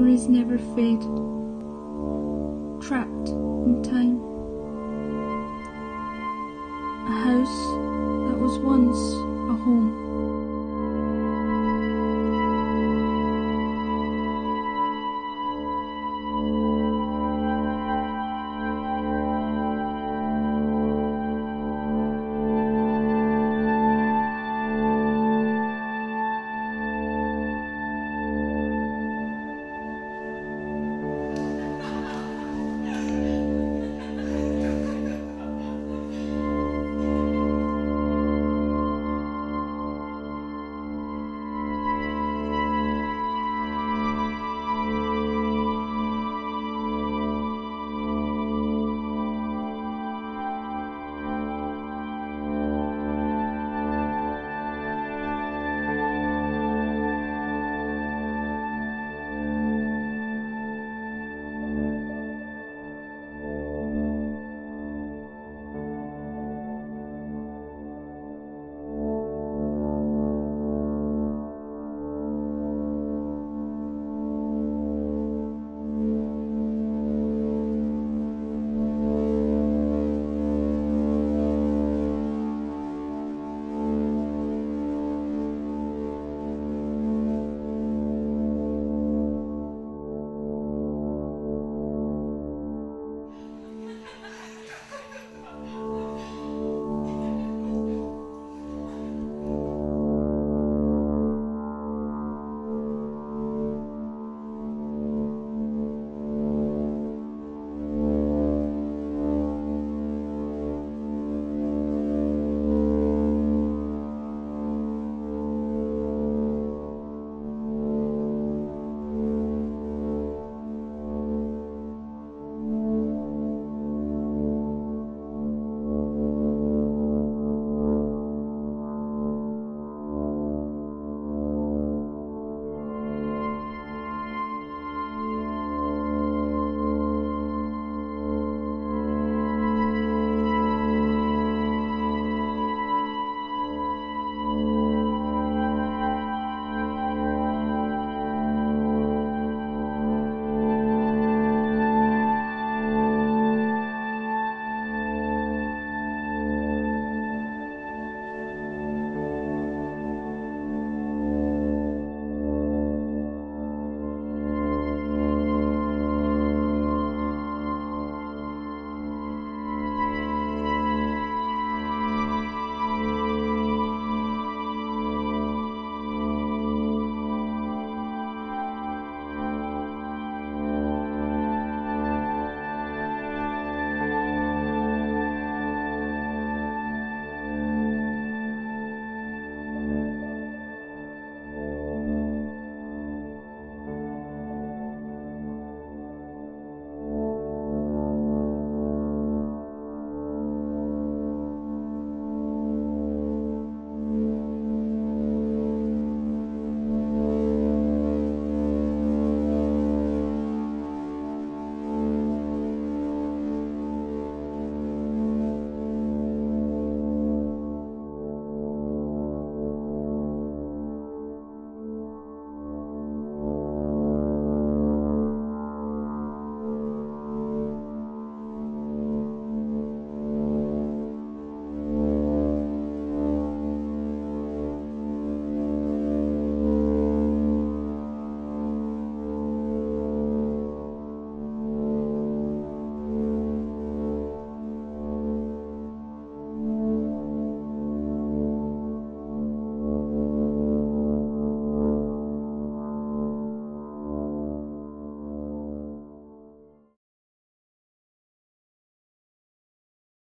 memories never fade, trapped in time. A house that was once.